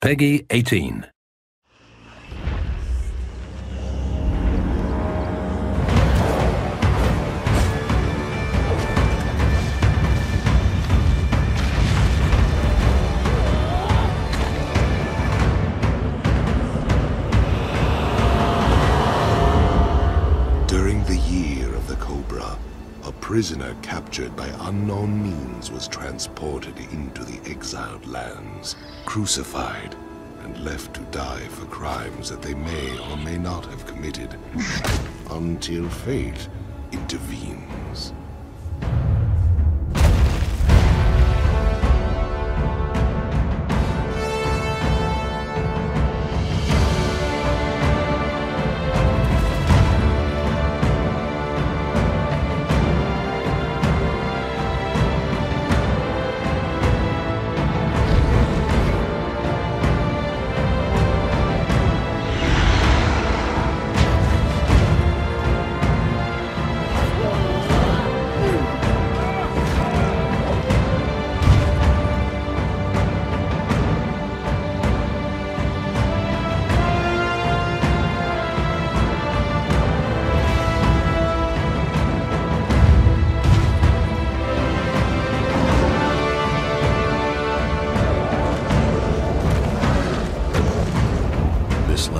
PEGI 18. Prisoner captured by unknown means was transported into the exiled lands, crucified, and left to die for crimes that they may or may not have committed, until fate intervenes.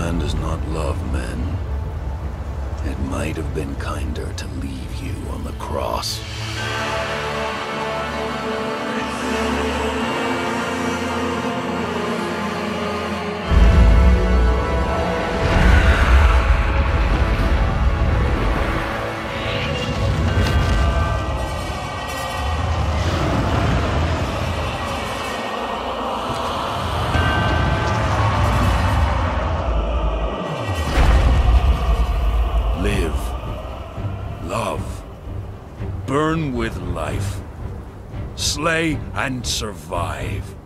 Land does not love men. It might have been kinder to leave you on the cross. Burn with life. Slay and survive.